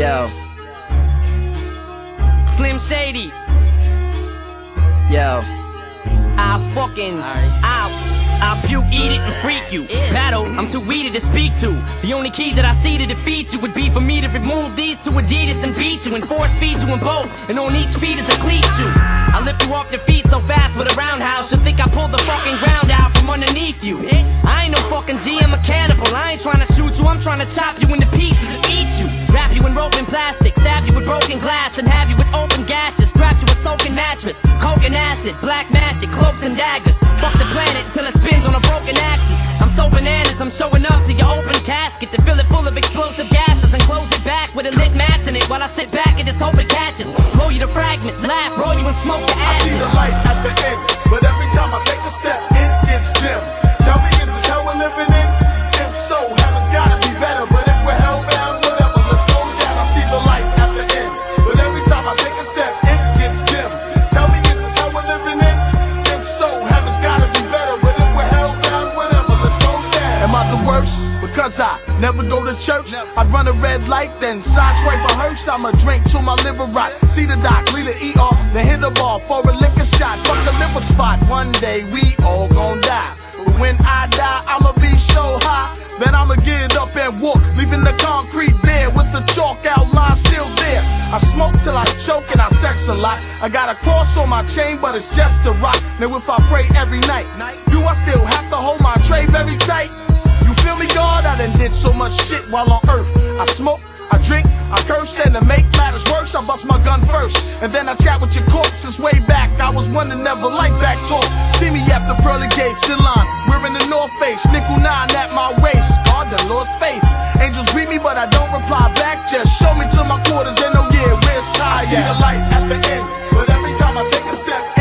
Yo. Slim Shady. Yo. I fucking. I'll. I'll puke, eat it, and freak you. Battle, I'm too weedy to speak to. The only key that I see to defeat you would be for me to remove these two Adidas and beat you and force feed you in both. And on each feet is a cleat shoe. I lift you off your feet so fast with a roundhouse, you'll think I pulled the fucking ground out from underneath you. I ain't no fucking G, I'm a cannibal. I ain't trying to shoot you, I'm trying to chop you into pieces and eat you. Wrap you in rope and plastic, stab you with broken glass, and have you with open gashes. Strap you with soaking mattress, coke and acid, black magic, cloaks and daggers. Fuck the planet till it spins on a broken axis. I'm so bananas, I'm showing up to your open casket to fill it full of explosive gases and close it back with a lit match in it while I sit back and just hope it catches. Blow you to fragments, laugh, roll you and smoke the I see the light at the end, but every time I take a step, it gets dim. Because I never go to church. I run a red light, then sideswipe a hearse. I'ma drink till my liver rot. See the doc, lead the ER, then hit the ball for a liquor shot. Fuck the liver spot. One day we all gon' die. But when I die, I'ma be so high that I'ma get up and walk, leaving the concrete there with the chalk outline still there. I smoke till I choke and I sex a lot. I got a cross on my chain, but it's just a rock. Now if I pray every night, do I still have to hold my tray very tight? Feel me, God? I done did so much shit while on earth. I smoke, I drink, I curse, and to make matters worse, I bust my gun first. And then I chat with your corpses way back. I was one that never liked back talk. See me at the pearly gates, Ceylon. We're in the North Face, nickel nine at my waist. God done lost faith. Angels greet me, but I don't reply back. Just show me to my quarters and oh yeah, where's Ty? I see the light at the end, but every time I take a step,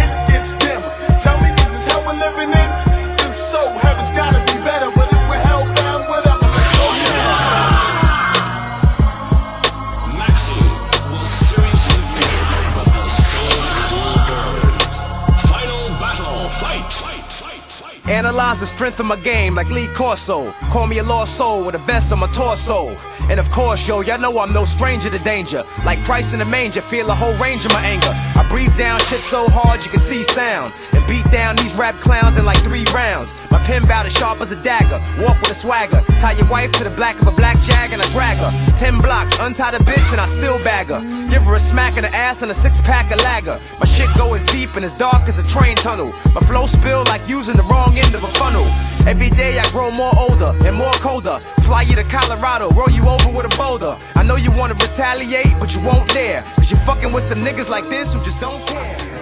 strength of my game like Lee Corso. Call me a lost soul with a vest on my torso. And of course, yo, y'all know I'm no stranger to danger. Like Christ in the manger, feel a whole range of my anger. I breathe down shit so hard you can see sound. And beat down these rap clowns in like three rounds. My pen bout as sharp as a dagger. Walk with a swagger. Tie your wife to the black of a black jag and I drag her. Ten blocks, untie the bitch and I still bag her. Give her a smack in the ass and a six pack of lager. My shit go as deep and as dark as a train tunnel. My flow spill like using the wrong end of a funnel. Every day I grow more older and more colder. Fly you to Colorado, roll you over with a boulder. I know you wanna retaliate, but you won't dare. Cause you're fucking with some niggas like this who just don't care.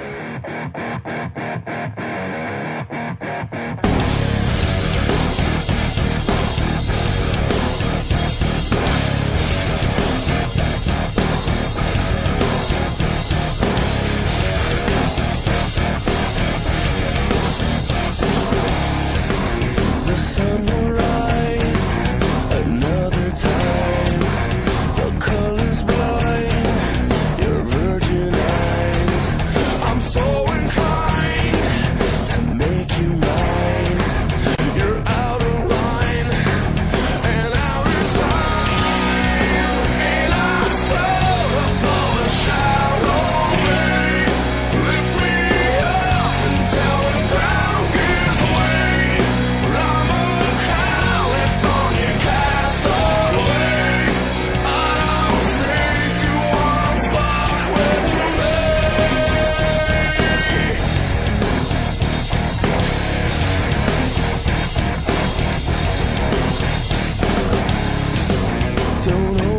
Oh.